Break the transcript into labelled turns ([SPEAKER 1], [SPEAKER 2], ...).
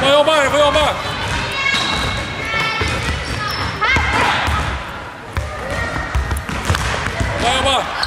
[SPEAKER 1] 不要慢，不要慢，不要。